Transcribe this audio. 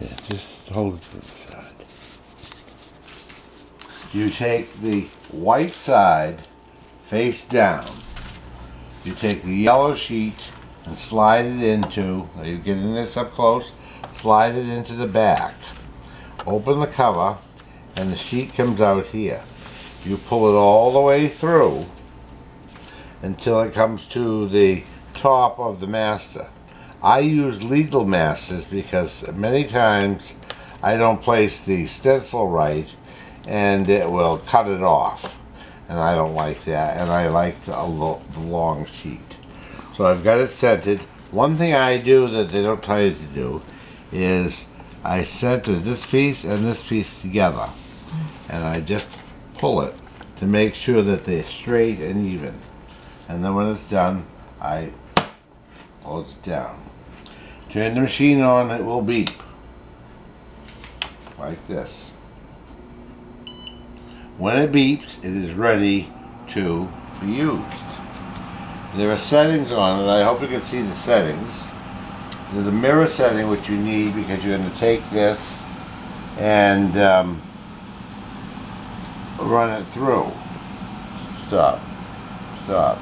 Yeah, just hold it to the side. You take the white side face down. You take the yellow sheet and slide it into, are you getting this up close? Slide it into the back. Open the cover and the sheet comes out here. You pull it all the way through until it comes to the top of the master. I use legal masters because many times I don't place the stencil right and it will cut it off and I don't like that and I like the, the long sheet. So I've got it scented. One thing I do that they don't tell you to do is I center this piece and this piece together and I just pull it to make sure that they're straight and even. And then when it's done, I close it down. Turn the machine on, it will beep. Like this. When it beeps, it is ready to be used. There are settings on it. I hope you can see the settings. There's a mirror setting which you need because you're going to take this and um, run it through. Stop. Stop.